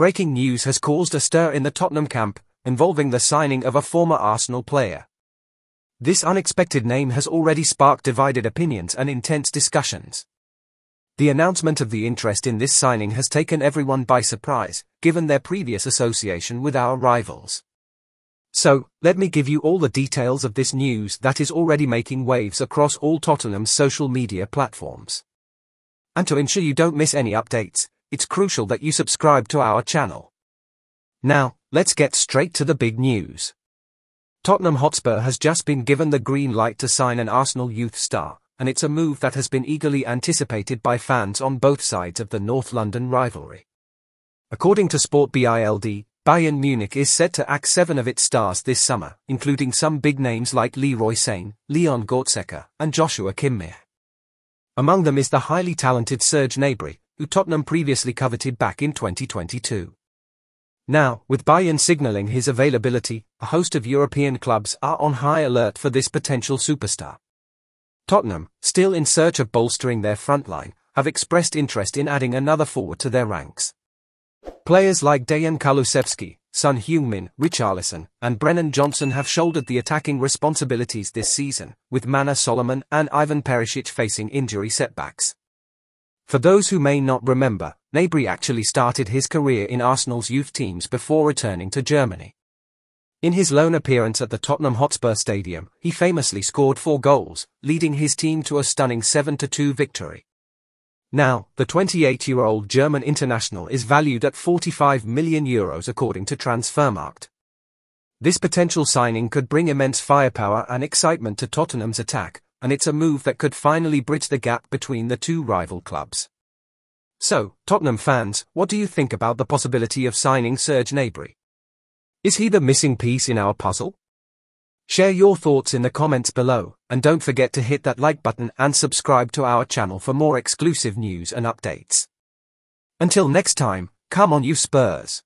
breaking news has caused a stir in the Tottenham camp, involving the signing of a former Arsenal player. This unexpected name has already sparked divided opinions and intense discussions. The announcement of the interest in this signing has taken everyone by surprise, given their previous association with our rivals. So, let me give you all the details of this news that is already making waves across all Tottenham's social media platforms. And to ensure you don't miss any updates, it's crucial that you subscribe to our channel. Now, let's get straight to the big news. Tottenham Hotspur has just been given the green light to sign an Arsenal youth star, and it's a move that has been eagerly anticipated by fans on both sides of the North London rivalry. According to Sport Bild, Bayern Munich is set to act seven of its stars this summer, including some big names like Leroy Sane, Leon Goretzka, and Joshua Kimmich. Among them is the highly talented Serge Gnabry, who Tottenham previously coveted back in 2022. Now, with Bayern signalling his availability, a host of European clubs are on high alert for this potential superstar. Tottenham, still in search of bolstering their front line, have expressed interest in adding another forward to their ranks. Players like Dejan Kulusevski, Son Heung-min, Richarlison, and Brennan Johnson have shouldered the attacking responsibilities this season, with Manor Solomon and Ivan Perisic facing injury setbacks. For those who may not remember, Gnabry actually started his career in Arsenal's youth teams before returning to Germany. In his lone appearance at the Tottenham Hotspur Stadium, he famously scored four goals, leading his team to a stunning 7-2 victory. Now, the 28-year-old German international is valued at 45 million euros according to Transfermarkt. This potential signing could bring immense firepower and excitement to Tottenham's attack, and it's a move that could finally bridge the gap between the two rival clubs. So, Tottenham fans, what do you think about the possibility of signing Serge Gnabry? Is he the missing piece in our puzzle? Share your thoughts in the comments below, and don't forget to hit that like button and subscribe to our channel for more exclusive news and updates. Until next time, come on you Spurs!